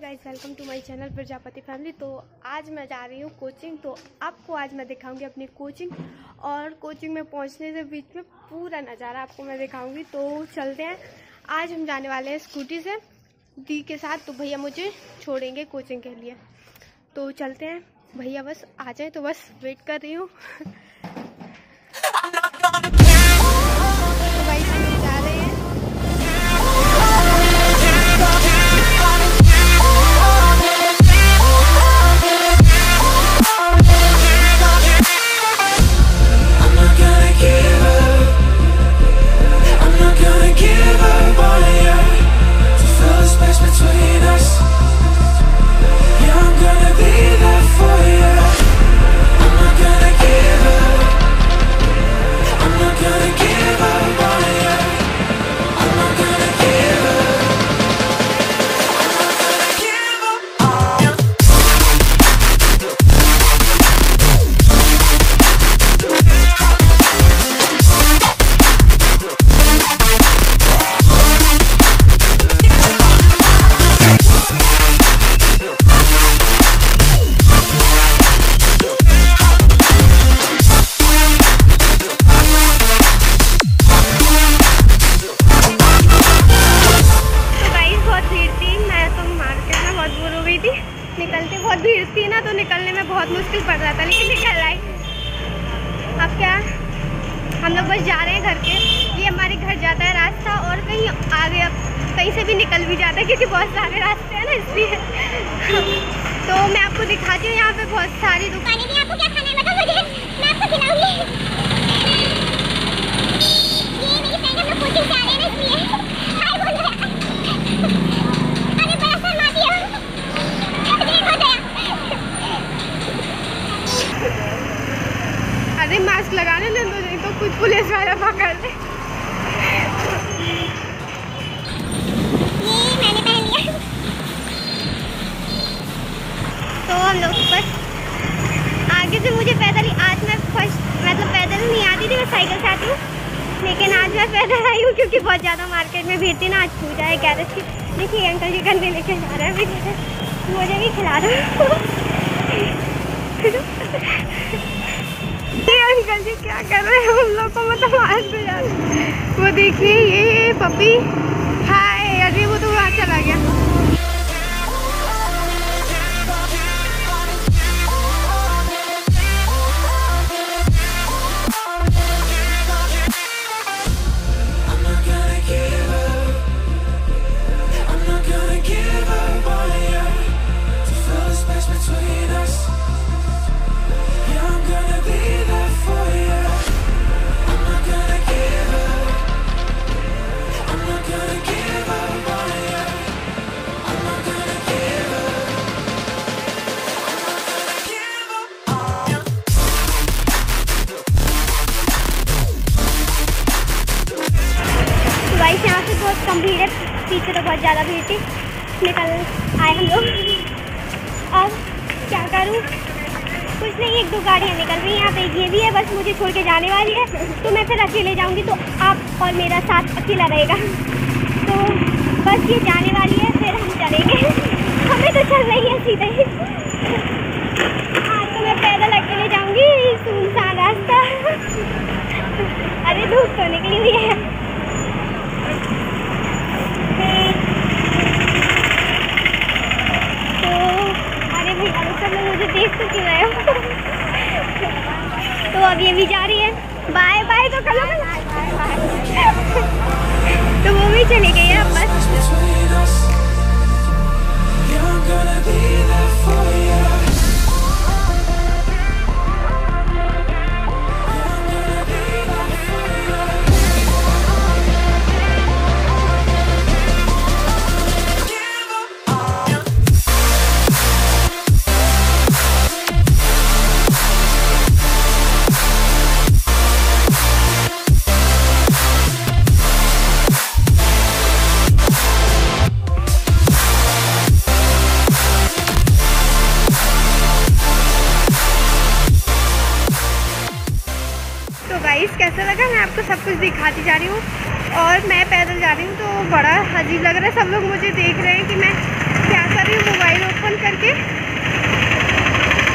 Guys welcome to my channel Prajapati family तो आज मैं जा रही हूँ कोचिंग तो आपको आज मैं दिखाऊँगी अपनी कोचिंग और कोचिंग में पहुँचने से बीच में पूरा नज़ारा आपको मैं दिखाऊँगी। तो चलते हैं। आज हम जाने वाले हैं स्कूटी से। दी के साथ तो भैया मुझे छोड़ेंगे कोचिंग के लिए। तो चलते हैं। भैया बस आ जाए तो बस वेट कर रही हूँ। बहुत मुश्किल पड़ रहा था, लेकिन निकल रहा है अब क्या? हम लोग बस जा रहे हैं घर के ये हमारे घर जाता है रास्ता और कहीं आगे अब कहीं से भी निकल भी जाता है, क्योंकि बहुत सारे रास्ते हैं ना, इसलिए। तो मैं आपको दिखाती हूँ, यहाँ पे बहुत सारी दुकानें आपको क्या खाना है बताओ मुझे मैं आपको खिलाऊँगी ये मेरी फ्रेंड हम लोग कोचिंग से आ रहे हैं ना इसलिए हाय बोल रहा अरे बड़ा शर्मा दिया देखो जरा अरे मास्क लगाने ले दो नहीं तो कुछ पुलिस वाला पकड़ ले ये मैंने पहन लिया तो हम लोग बस आगे से मुझे पैदल ही आज मैं फ़र्स्ट मतलब पैदल नहीं आती थी मैं साइकिल से आती हूँ लेकिन आज मैं पैदल आई हूँ क्योंकि बहुत ज़्यादा मार्केट में भीड़ थी ना, आज पूजा है, गैरेज की। देखिए, अंकल जी में लेके जा रहे हैं मुझे मुझे भी खिला रहा ये अंकल जी क्या कर रहे हैं? हम लोग को मतलब आज तो यार वो देखिए, ये पपी। हाय, अरे वो तो वहाँ चला गया। बहुत ज़्यादा भीड़ थी। निकल आए हम लोग। अब क्या करूँ? कुछ नहीं, एक दो गाड़ियाँ निकल रही हैं। यहाँ पे ये भी है, बस मुझे छोड़ के जाने वाली है। तो मैं फिर अकेले जाऊँगी तो आप और मेरा साथ अकेला रहेगा। तो बस ये जाने वाली है, फिर हम चलेंगे। हमें तो चल रही है सीधे। ही तो मैं पैदल अकेले जाऊँगी, सुनसान रास्ता। अरे, धूप तो निकली हुई है तो अरे भैया वो सब लोग मुझे देख तो मैं। तो अब ये भी जा रही है। बाय बाय तो कल तो वो भी चली गई है बस। आपको सब कुछ दिखाती जा रही हूँ। और मैं पैदल जा रही हूँ तो बड़ा अजीब लग रहा है। सब लोग मुझे देख रहे हैं कि मैं क्या कर रही हूँ मोबाइल ओपन करके।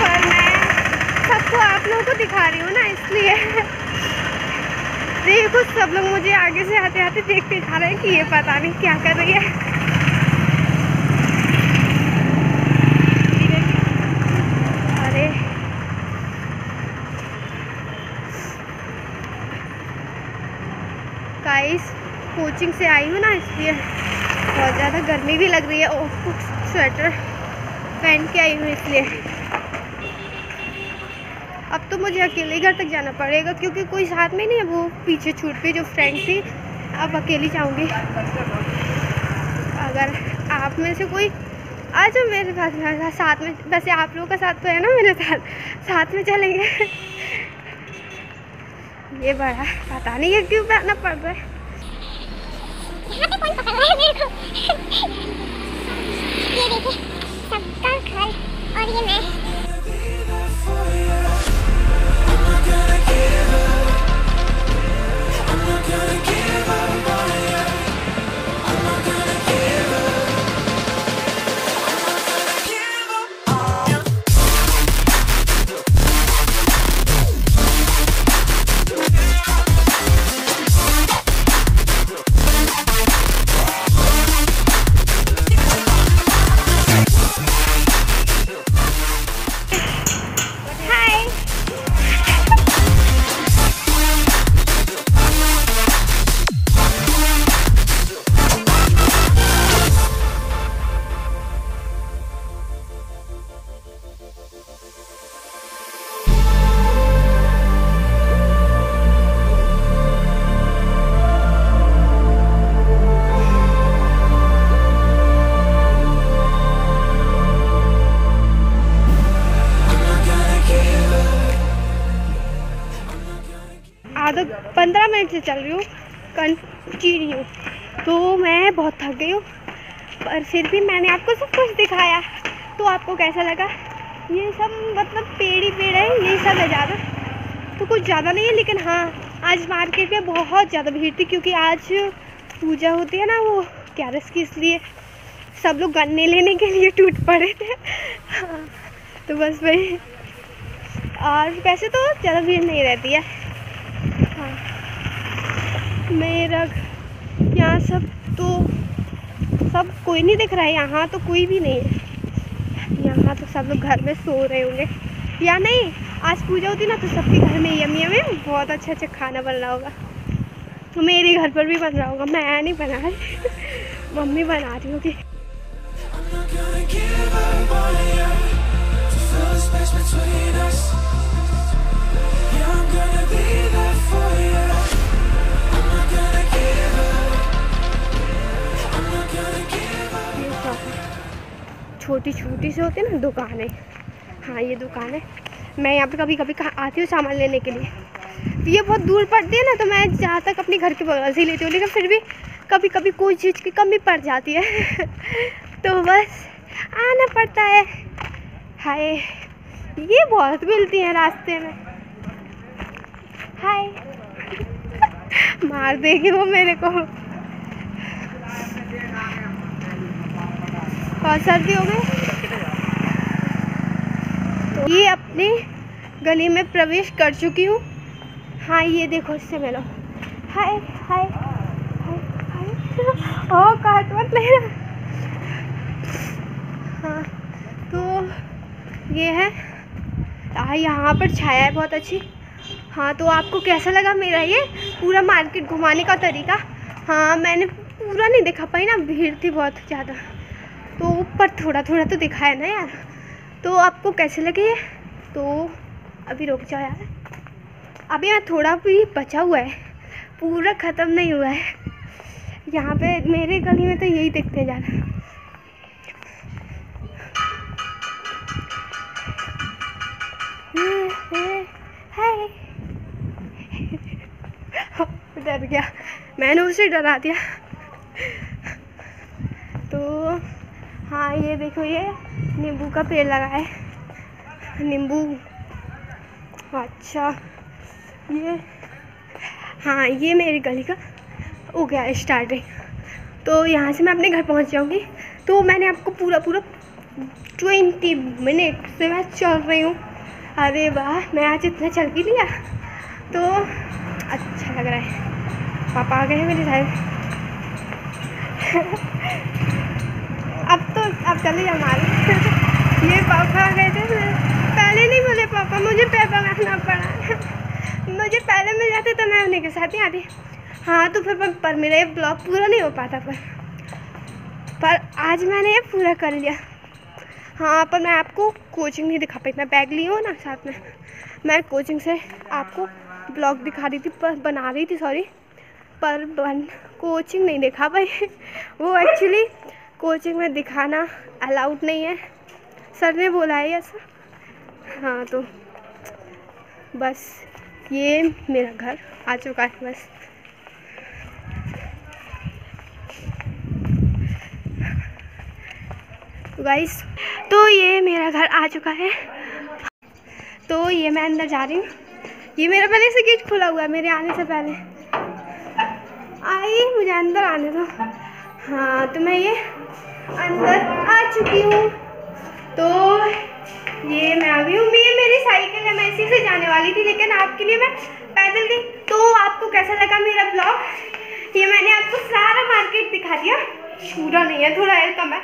पर मैं सबको आप लोगों को दिखा रही हूँ ना, इसलिए। देखो, सब लोग मुझे आगे से आते आते देखते जा रहे हैं कि ये पता नहीं क्या कर रही है। कोचिंग से आई हूँ ना, इसलिए बहुत ज़्यादा गर्मी भी लग रही है और स्वेटर पहन के आई हूँ इसलिए। अब तो मुझे अकेले घर तक जाना पड़ेगा क्योंकि कोई साथ में नहीं है, वो पीछे छूट गई जो फ्रेंड थी, अब अकेली जाऊँगी। अगर आप में से कोई आ जाओ मेरे पास, मेरे साथ साथ में, वैसे आप लोगों का साथ तो है ना मेरे साथ साथ में चलेंगे। ये बड़ा, पता नहीं है क्यों पहनना पड़ रहा है। यहाँ पे कौन पकड़ रहा है मेरे को ये देखिए सबका घर और ये मैं. I'm not gonna चल रही हूँ कंटिन्यू तो मैं बहुत थक गई हूँ पर फिर भी मैंने आपको सब कुछ दिखाया। तो आपको कैसा लगा? ये सब मतलब पेड़ ही पेड़ है यही सब है ज़्यादा। तो कुछ ज़्यादा नहीं है लेकिन हाँ आज मार्केट में बहुत ज़्यादा भीड़ थी क्योंकि आज पूजा होती है ना वो ग्यारस की इसलिए सब लोग गन्ने लेने के लिए टूट पड़े थे। हाँ, तो बस वही। और वैसे तो ज़्यादा भीड़ नहीं रहती हाँ। मेरा यहाँ सब तो सब कोई नहीं दिख रहा है। यहाँ तो कोई भी नहीं है। यहाँ तो सब लोग घर में सो रहे होंगे। या नहीं, आज पूजा होती ना तो सबके घर में यम यम बहुत अच्छा अच्छा खाना बन रहा होगा। तो मेरे घर पर भी बन रहा होगा। मैं नहीं बना रही। मम्मी बना रही होगी। छोटी छोटी सी होती है ना, दुकानें। हाँ ये दुकान है। मैं यहाँ पे कभी कभी कहाँ आती हूँ सामान लेने के लिए। ये बहुत दूर पड़ती है ना तो मैं जहाँ तक अपने घर के बगल से ही लेती हूँ, लेकिन फिर भी कभी कभी कोई चीज़ की कमी पड़ जाती है। तो बस, आना पड़ता है। हाय, ये बहुत मिलती हैं रास्ते में। हाय, मार देगी वो मेरे को। और सर्दी हो गई। तो ये अपनी गली में प्रवेश कर चुकी हूँ। हाँ ये देखो इससे मिलो। हाय हाय ओ काट मत लेना हाँ तो ये है। आ, यहाँ पर छाया है बहुत अच्छी। हाँ तो आपको कैसा लगा मेरा ये पूरा मार्केट घुमाने का तरीका? हाँ मैंने पूरा नहीं दिखा पाई ना भीड़ थी बहुत ज़्यादा। तो ऊपर थोड़ा थोड़ा तो दिखाया ना यार। तो आपको कैसे लगे तो अभी रुक जाओ यार। अभी यहाँ थोड़ा भी बचा हुआ है। पूरा ख़त्म नहीं हुआ है। यहाँ पे मेरे गली में तो यही दिखते हैं ज़्यादा हाय डर गया मैंने उसे डरा दिया। तो हाँ ये देखो ये। नींबू का पेड़ लगा है। नींबू। अच्छा। ये। हाँ ये मेरी गली का हो गया स्टार्टिंग तो यहाँ से मैं अपने घर पहुँच जाऊँगी। तो मैंने आपको पूरा पूरा ट्वेंटी मिनट से मैं चल रही हूँ। अरे वाह, मैं आज इतना चल भी लिया। तो अच्छा लग रहा है। पापा आ गए हैं मेरी साइड अब चले जाओ मार। ये पापा गए थे। पहले नहीं बोले पापा, मुझे पैर बनाना पड़ा। मुझे पहले मिल जाते तो मैं उन्हीं के साथ ही आती। हाँ तो फिर पर मेरा ये ब्लॉग पूरा नहीं हो पाता पर। पर आज मैंने ये पूरा कर लिया। हाँ पर मैं आपको कोचिंग नहीं दिखा पाई। मैं बैग ली हूँ ना साथ में। मैं कोचिंग से आपको ब्लॉग दिखा रही थी, पर बना रही थी सॉरी पर बन कोचिंग नहीं दिखा पाई। वो एक्चुअली कोचिंग में दिखाना अलाउड नहीं है। सर ने बोला है ऐसा। हाँ तो बस ये मेरा घर आ चुका है बस। गाइस तो ये मेरा घर आ चुका है। तो ये मैं अंदर जा रही हूँ। ये मेरा पहले से गेट खुला हुआ है, मेरे आने से पहले। आई मुझे अंदर आने दो। हाँ तो मैं ये अंदर आ चुकी हूँ। तो ये मैं आ गई हूँ। ये मेरी साइकिल है, मैं इसी से जाने वाली थी, लेकिन आपके लिए मैं पैदल गई तो आपको कैसा लगा मेरा ब्लॉग? ये मैंने आपको सारा मार्केट दिखा दिया। पूरा नहीं है, थोड़ा है कम है।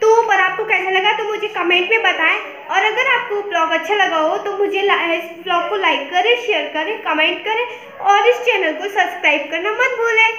तो पर आपको कैसा लगा तो मुझे कमेंट में बताएँ। और अगर आपको ब्लॉग अच्छा लगा हो तो मुझे इस ब्लॉग को लाइक करें, शेयर करें, कमेंट करें। और इस चैनल को सब्सक्राइब करना मत भूलें।